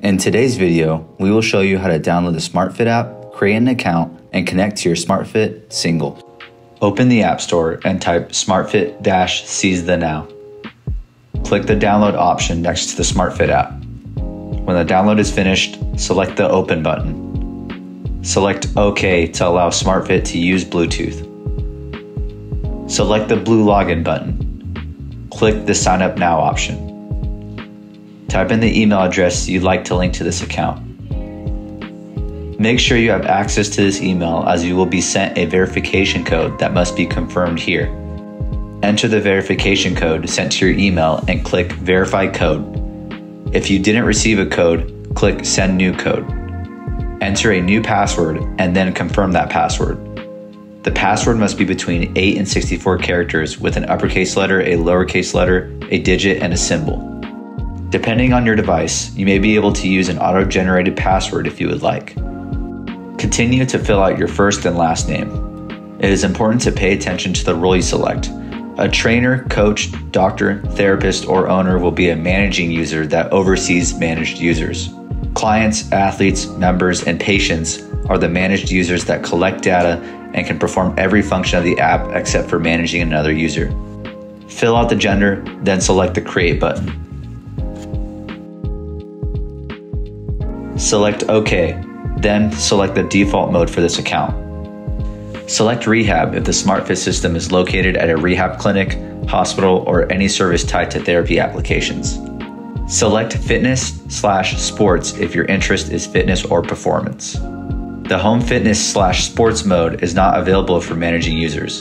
In today's video, we will show you how to download the SmartFit app, create an account, and connect to your SmartFit single. Open the App Store and type SmartFit Seize the Now. Click the download option next to the SmartFit app. When the download is finished, select the Open button. Select OK to allow SmartFit to use Bluetooth. Select the blue login button. Click the Sign Up Now option. Type in the email address you'd like to link to this account. Make sure you have access to this email as you will be sent a verification code that must be confirmed here. Enter the verification code sent to your email and click Verify Code. If you didn't receive a code, click Send New Code. Enter a new password and then confirm that password. The password must be between 8 and 64 characters with an uppercase letter, a lowercase letter, a digit, and a symbol. Depending on your device, you may be able to use an auto generated password if you would like. Continue to fill out your first and last name. It is important to pay attention to the role you select. A trainer, coach, doctor, therapist, or owner will be a managing user that oversees managed users. Clients, athletes, members, and patients are the managed users that collect data and can perform every function of the app except for managing another user. Fill out the gender, then select the Create button. Select OK, then select the default mode for this account. Select Rehab if the SmartFit system is located at a rehab clinic, hospital, or any service tied to therapy applications. Select Fitness slash Sports if your interest is fitness or performance. The Home Fitness slash Sports mode is not available for managing users.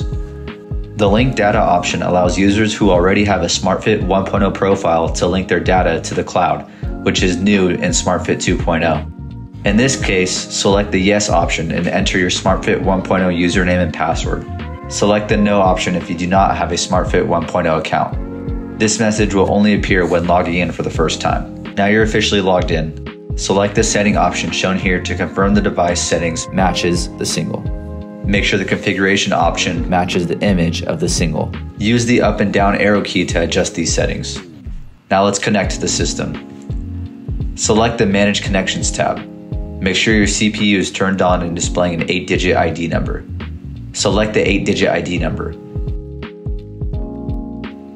The Link Data option allows users who already have a SmartFit 1.0 profile to link their data to the cloud which is new in SmartFit 2.0. In this case, select the Yes option and enter your SmartFit 1.0 username and password. Select the No option if you do not have a SmartFit 1.0 account. This message will only appear when logging in for the first time. Now you're officially logged in. Select the setting option shown here to confirm the device settings matches the single. Make sure the configuration option matches the image of the single. Use the up and down arrow key to adjust these settings. Now let's connect to the system. Select the Manage Connections tab. Make sure your CPU is turned on and displaying an 8 digit ID number. Select the 8 digit ID number.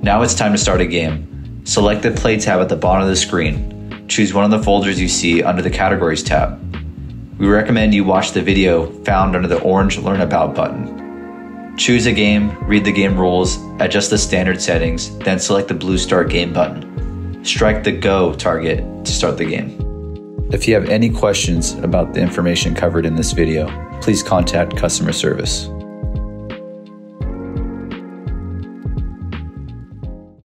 Now it's time to start a game. Select the Play tab at the bottom of the screen. Choose one of the folders you see under the Categories tab. We recommend you watch the video found under the orange Learn About button. Choose a game, read the game rules, adjust the standard settings, then select the blue Start Game button strike the go target to start the game. If you have any questions about the information covered in this video, please contact customer service.